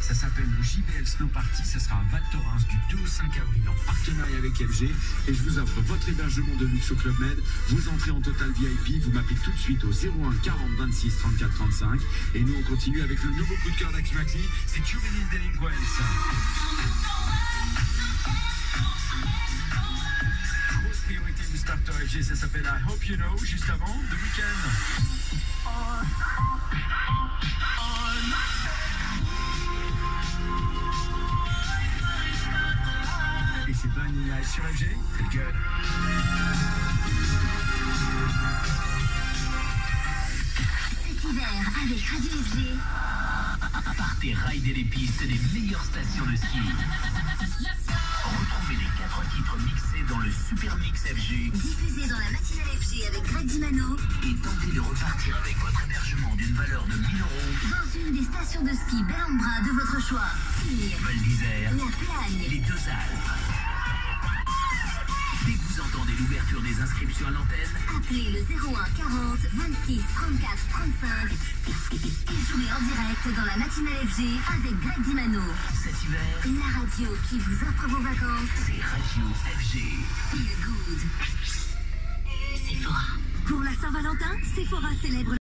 Ça s'appelle le JBL Snow Party. Ça sera à Val Thorens du 2 au 5 avril en partenariat avec FG. Et je vous offre votre hébergement de luxe au Club Med. Vous entrez en total VIP. Vous m'appelez tout de suite au 01 40 26 34 35. Et nous, on continue avec le nouveau coup de cœur d'Akimakli. C'est Juvenile Delinquents. Grosse priorité du starter FG, ça s'appelle I Hope You Know, juste avant, The Weeknd. Sur FG, c'est good. Cet hiver, avec Radio FG, Partez rider les pistes des meilleures stations de ski. Retrouvez les quatre titres mixés dans le Super Mix FG diffusé dans la matinale FG avec Greg Dimano, et tentez de repartir avec votre hébergement d'une valeur de 1000 euros. dans une des stations de ski Bellambra de votre choix. Val d'Isère, La Plagne, les deux Alpes. Des inscriptions à l'antenne, appelez le 01 40 26 34 35 et jouez en direct dans la matinale FG avec Greg Dimano. cet hiver, La radio qui vous offre vos vacances. c'est Radio FG. Feel good. Sephora. Pour la Saint-Valentin, Sephora célèbre